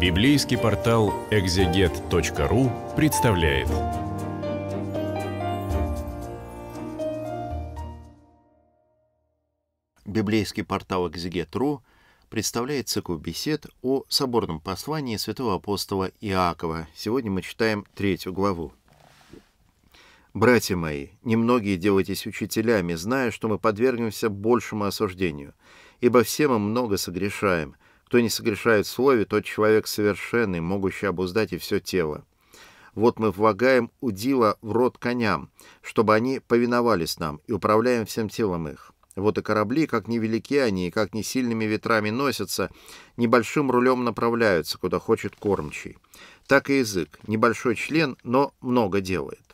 Библейский портал экзегет.ру представляет. Библейский портал экзегет.ру представляет цикл бесед о соборном послании святого апостола Иакова. Сегодня мы читаем третью главу. «Братья мои, немногие делайтесь учителями, зная, что мы подвергнемся большему осуждению, ибо все мы много согрешаем. Кто не согрешает в слове, тот человек совершенный, могущий обуздать и все тело. Вот мы влагаем удила в рот коням, чтобы они повиновались нам, и управляем всем телом их. Вот и корабли, как невелики они, и как не сильными ветрами носятся, небольшим рулем направляются, куда хочет кормчий. Так и язык, небольшой член, но много делает.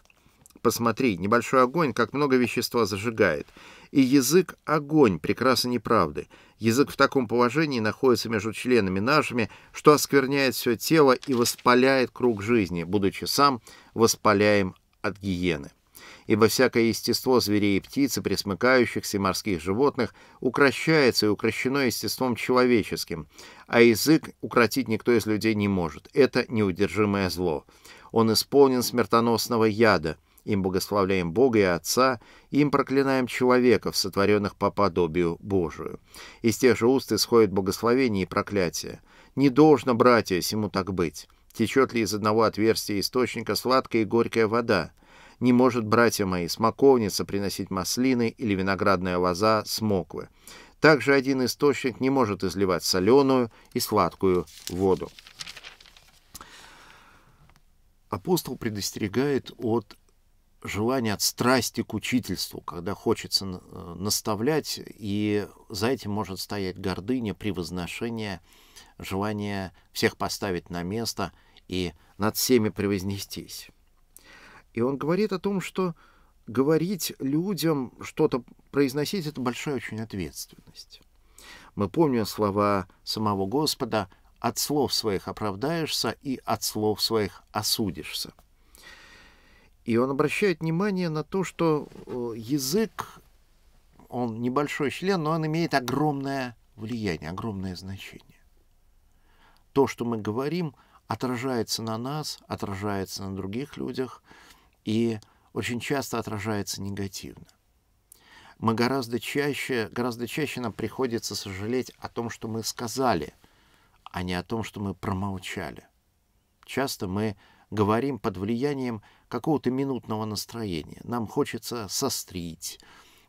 Посмотри, небольшой огонь, как много вещества зажигает. И язык — огонь, прекрасно неправды. Язык в таком положении находится между членами нашими, что оскверняет все тело и воспаляет круг жизни, будучи сам воспаляем от гиены ибо всякое естество зверей и птиц, и пресмыкающихся, и морских животных укращается и укращено естеством человеческим, а язык укротить никто из людей не может. Это неудержимое зло. Он исполнен смертоносного яда. Им благословляем Бога и Отца, им проклинаем человеков, сотворенных по подобию Божию. Из тех же уст исходит благословение и проклятие. Не должно, братья, сему так быть. Течет ли из одного отверстия источника сладкая и горькая вода? Не может, братья мои, смоковница приносить маслины или виноградная лоза смоквы. Также один источник не может изливать соленую и сладкую воду. Апостол предостерегает от желания, от страсти к учительству, когда хочется э, наставлять, и за этим может стоять гордыня, превозношение, желание всех поставить на место и над всеми превознестись. И он говорит о том, что говорить людям, что-то произносить, это большая очень ответственность. Мы помним слова самого Господа «от слов своих оправдаешься и от слов своих осудишься». И он обращает внимание на то, что э, язык, он небольшой член, но он имеет огромное влияние, огромное значение. То, что мы говорим, отражается на нас, отражается на других людях – и очень часто отражается негативно. Мы гораздо чаще, гораздо чаще нам приходится сожалеть о том, что мы сказали, а не о том, что мы промолчали. Часто мы говорим под влиянием какого-то минутного настроения. Нам хочется сострить,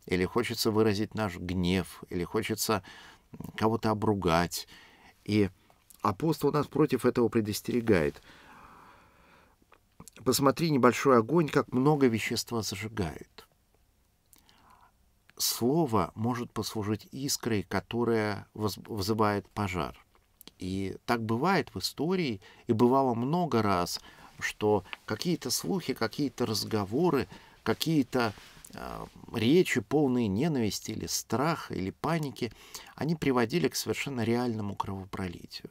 или хочется выразить наш гнев, или хочется кого-то обругать. И апостол нас против этого предостерегает – Посмотри, небольшой огонь, как много вещества зажигает. Слово может послужить искрой, которая вызывает пожар. И так бывает в истории, и бывало много раз, что какие-то слухи, какие-то разговоры, какие-то э, речи, полные ненависти или страха, или паники, они приводили к совершенно реальному кровопролитию.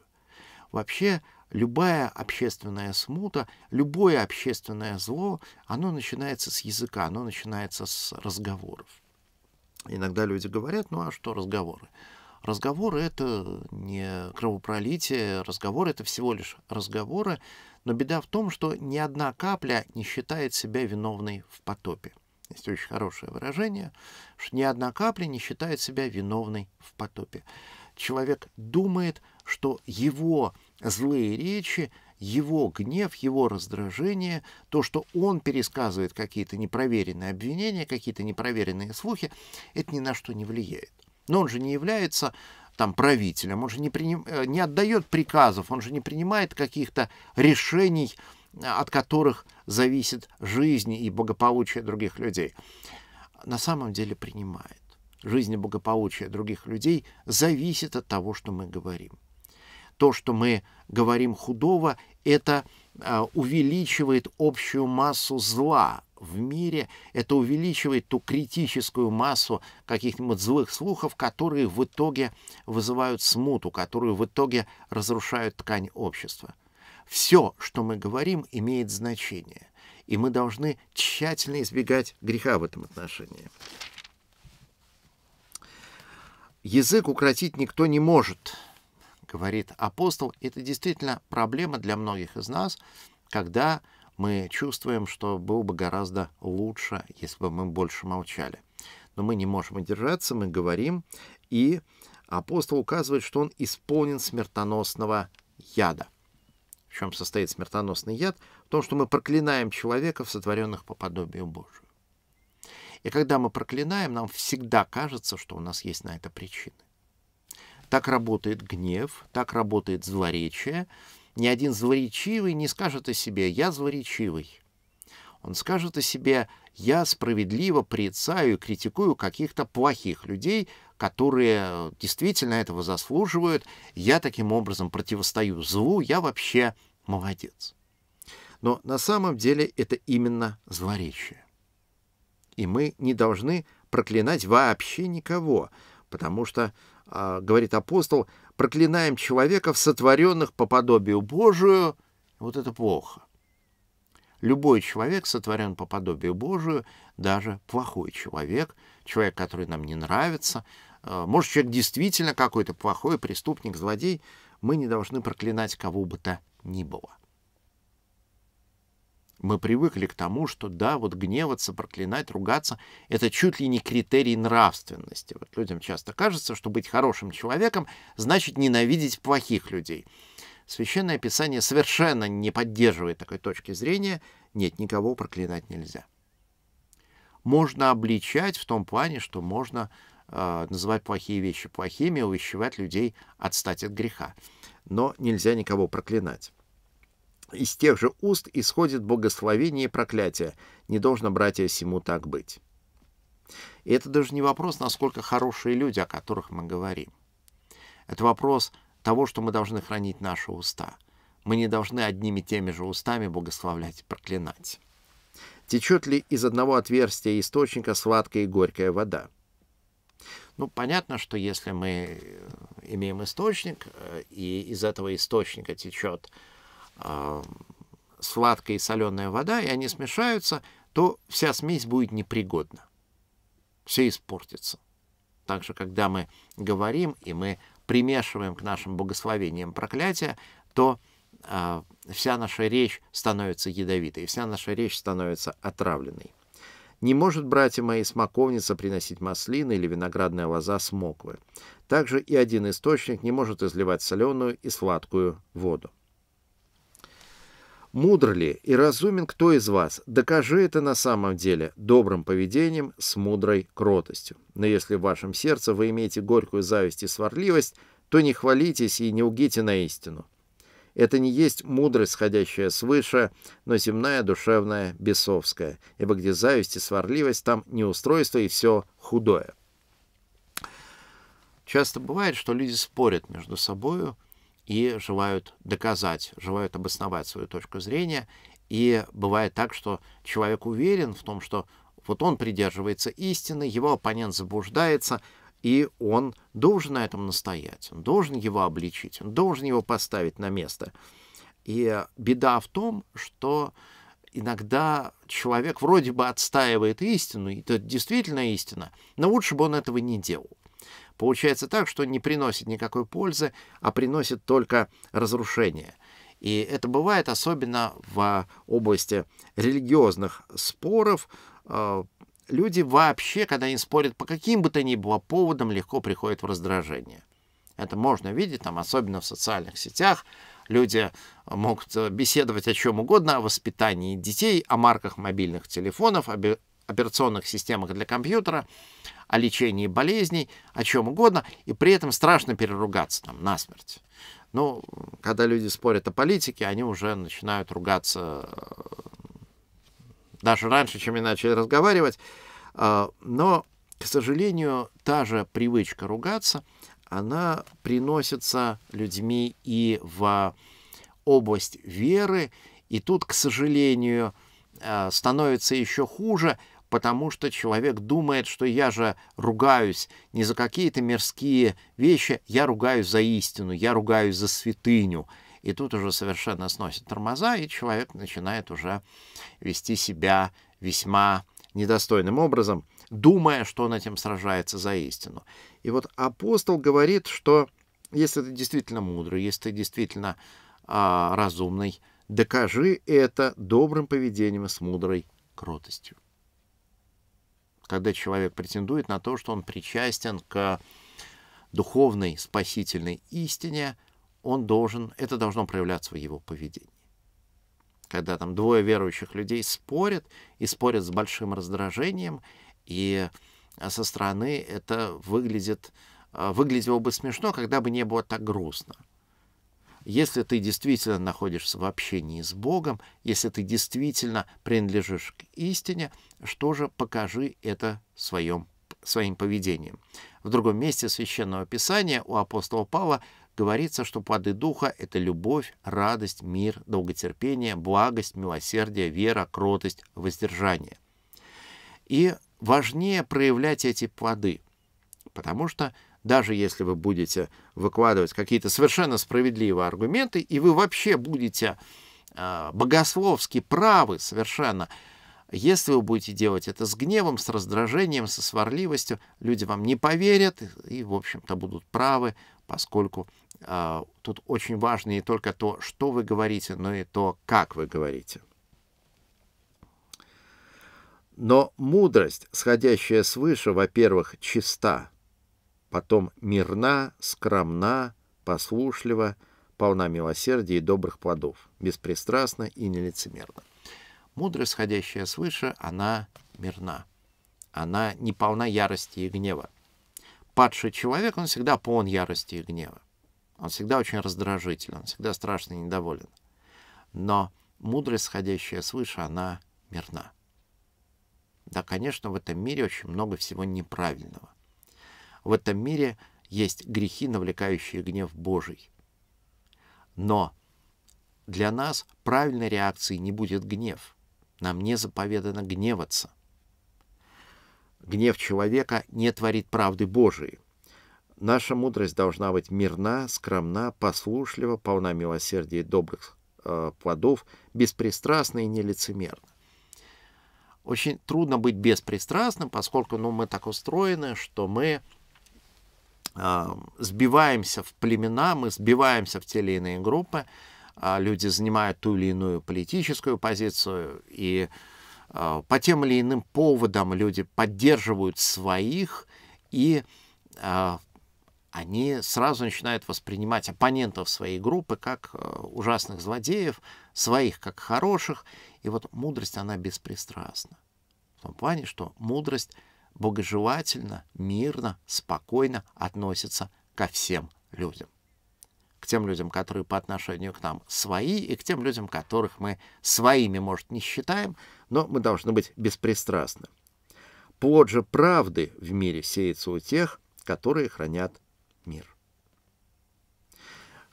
Вообще, любая общественная смута, любое общественное зло, оно начинается с языка, оно начинается с разговоров. Иногда люди говорят, ну а что разговоры? Разговоры — это не кровопролитие, разговоры — это всего лишь разговоры, но беда в том, что ни одна капля не считает себя виновной в потопе. Есть очень хорошее выражение, что ни одна капля не считает себя виновной в потопе. Человек думает, что его злые речи, его гнев, его раздражение, то, что он пересказывает какие-то непроверенные обвинения, какие-то непроверенные слухи, это ни на что не влияет. Но он же не является там правителем, он же не, приним, э, не отдает приказов, он же не принимает каких-то решений, от которых зависит жизнь и благополучие других людей. На самом деле принимает. Жизнь и благополучие других людей зависит от того, что мы говорим то, что мы говорим худого, это а, увеличивает общую массу зла в мире, это увеличивает ту критическую массу каких-нибудь злых слухов, которые в итоге вызывают смуту, которые в итоге разрушают ткань общества. Все, что мы говорим, имеет значение, и мы должны тщательно избегать греха в этом отношении. Язык укротить никто не может — говорит апостол, это действительно проблема для многих из нас, когда мы чувствуем, что было бы гораздо лучше, если бы мы больше молчали. Но мы не можем удержаться, мы говорим, и апостол указывает, что он исполнен смертоносного яда. В чем состоит смертоносный яд? В том, что мы проклинаем человека, сотворенных по подобию Божию. И когда мы проклинаем, нам всегда кажется, что у нас есть на это причины. Так работает гнев, так работает злоречие. Ни один злоречивый не скажет о себе «я злоречивый». Он скажет о себе «я справедливо порицаю и критикую каких-то плохих людей, которые действительно этого заслуживают, я таким образом противостою злу, я вообще молодец». Но на самом деле это именно злоречие. И мы не должны проклинать вообще никого, потому что а, говорит апостол, проклинаем человека в сотворенных по подобию Божию, вот это плохо. Любой человек сотворен по подобию Божию, даже плохой человек, человек, который нам не нравится, а, может, человек действительно какой-то плохой преступник, злодей, мы не должны проклинать кого бы то ни было. Мы привыкли к тому, что да, вот гневаться, проклинать, ругаться — это чуть ли не критерий нравственности. Вот людям часто кажется, что быть хорошим человеком значит ненавидеть плохих людей. Священное Писание совершенно не поддерживает такой точки зрения. Нет, никого проклинать нельзя. Можно обличать в том плане, что можно э, называть плохие вещи плохими, увещевать людей отстать от греха. Но нельзя никого проклинать. Из тех же уст исходит благословение и проклятие. Не должно, братья, сему так быть. И это даже не вопрос, насколько хорошие люди, о которых мы говорим. Это вопрос того, что мы должны хранить наши уста. Мы не должны одними теми же устами благословлять и проклинать. Течет ли из одного отверстия источника сладкая и горькая вода? Ну, понятно, что если мы имеем источник, э, и из этого источника течет э, сладкая и соленая вода, и они смешаются, то вся смесь будет непригодна. Все испортится. Также, когда мы говорим и мы примешиваем к нашим благословениям проклятия, то э, вся наша речь становится ядовитой, вся наша речь становится отравленной. Не может, братья мои, смоковница приносить маслины или виноградная лоза смоквы. Также и один источник не может изливать соленую и сладкую воду. Мудр ли и разумен кто из вас? Докажи это на самом деле добрым поведением с мудрой кротостью. Но если в вашем сердце вы имеете горькую зависть и сварливость, то не хвалитесь и не угите на истину. Это не есть мудрость, сходящая свыше, но земная, душевная, бесовская, ибо где зависть и сварливость, там неустройство и все худое. Часто бывает, что люди спорят между собою, и желают доказать, желают обосновать свою точку зрения. И бывает так, что человек уверен в том, что вот он придерживается истины, его оппонент заблуждается, и он должен на этом настоять, он должен его обличить, он должен его поставить на место. И беда в том, что иногда человек вроде бы отстаивает истину, и это действительно истина, но лучше бы он этого не делал. Получается так, что не приносит никакой пользы, а приносит только разрушение. И это бывает особенно в области религиозных споров. А, люди вообще, когда они спорят по каким бы то ни было поводам, легко приходят в раздражение. Это можно видеть, там, особенно в социальных сетях. Люди могут беседовать о чем угодно, о воспитании детей, о марках мобильных телефонов, об операционных системах для компьютера, о лечении болезней, о чем угодно, и при этом страшно переругаться там насмерть. Ну, когда люди спорят о политике, они уже начинают ругаться э, даже раньше, чем и начали разговаривать. А, но, к сожалению, та же привычка ругаться, она приносится людьми и в область веры, и тут, к сожалению, э, становится еще хуже – потому что человек думает, что я же ругаюсь не за какие-то мирские вещи, я ругаюсь за истину, я ругаюсь за святыню. И тут уже совершенно сносит тормоза, и человек начинает уже вести себя весьма недостойным образом, думая, что он этим сражается за истину. И вот апостол говорит, что Если ты действительно мудрый, если ты действительно а, разумный, докажи это добрым поведением с мудрой кротостью. Когда человек претендует на то, что он причастен к духовной спасительной истине, он должен, это должно проявляться в его поведении. Когда там двое верующих людей спорят, и спорят с большим раздражением, и со стороны это выглядит, а, выглядело бы смешно, когда бы не было так грустно. Если ты действительно находишься в общении с Богом, если ты действительно принадлежишь к истине, что же покажи это своем, своим поведением. В другом месте Священного Писания у апостола Павла говорится, что плоды Духа — это любовь, радость, мир, долготерпение, благость, милосердие, вера, кротость, воздержание. И важнее проявлять эти плоды, потому что даже если вы будете выкладывать какие-то совершенно справедливые аргументы, и вы вообще будете э, богословски правы совершенно, если вы будете делать это с гневом, с раздражением, со сварливостью, люди вам не поверят и, в общем-то, будут правы, поскольку э, тут очень важно не только то, что вы говорите, но и то, как вы говорите. Но мудрость, сходящая свыше, во-первых, чиста, потом мирна, скромна, послушлива, полна милосердия и добрых плодов, беспристрастна и нелицемерна. Мудрость, сходящая свыше, она мирна. Она не полна ярости и гнева. Падший человек, он всегда полон ярости и гнева. Он всегда очень раздражителен, он всегда страшно недоволен. Но мудрость, сходящая свыше, она мирна. Да, конечно, в этом мире очень много всего неправильного. В этом мире есть грехи, навлекающие гнев Божий. Но для нас правильной реакцией не будет гнев. Нам не заповедано гневаться. Гнев человека не творит правды Божией. Наша мудрость должна быть мирна, скромна, послушлива, полна милосердия и добрых э, плодов, беспристрастна и нелицемерна. Очень трудно быть беспристрастным, поскольку ну, мы так устроены, что мы сбиваемся в племена, мы сбиваемся в те или иные группы, э, люди занимают ту или иную политическую позицию, и э, по тем или иным поводам люди поддерживают своих, и они сразу начинают воспринимать оппонентов своей группы как ужасных злодеев, своих как хороших, и вот мудрость, она беспристрастна. В том плане, что мудрость богожелательно, мирно, спокойно относится ко всем людям. К тем людям, которые по отношению к нам свои, и к тем людям, которых мы своими, может, не считаем, но мы должны быть беспристрастны. Плод же правды в мире сеется у тех, которые хранят мир.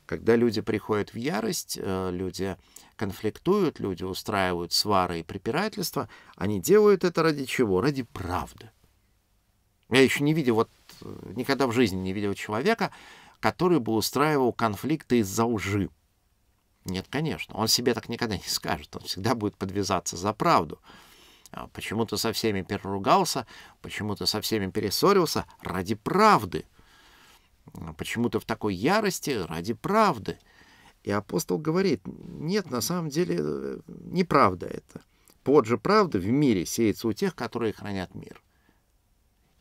Когда люди приходят в ярость, э, люди конфликтуют, люди устраивают свары и препирательства, они делают это ради чего? Ради правды. Я еще не видел, вот э, никогда в жизни не видел человека, который бы устраивал конфликты из-за лжи. Нет, конечно, он себе так никогда не скажет, он всегда будет подвязаться за правду. А почему ты со всеми переругался, почему ты со всеми перессорился ради правды. Почему ты в такой ярости ради правды. И апостол говорит, нет, на самом деле э, неправда это. Плод же правды в мире сеется у тех, которые хранят мир.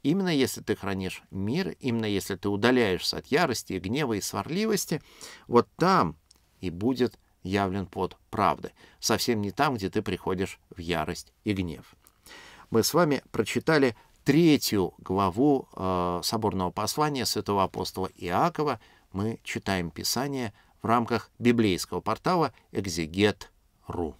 Именно если ты хранишь мир, именно если ты удаляешься от ярости, гнева и сварливости, вот там и будет явлен под правды. Совсем не там, где ты приходишь в ярость и гнев. Мы с вами прочитали третью главу э, соборного послания святого апостола Иакова. Мы читаем Писание в рамках библейского портала «Экзегет.ру».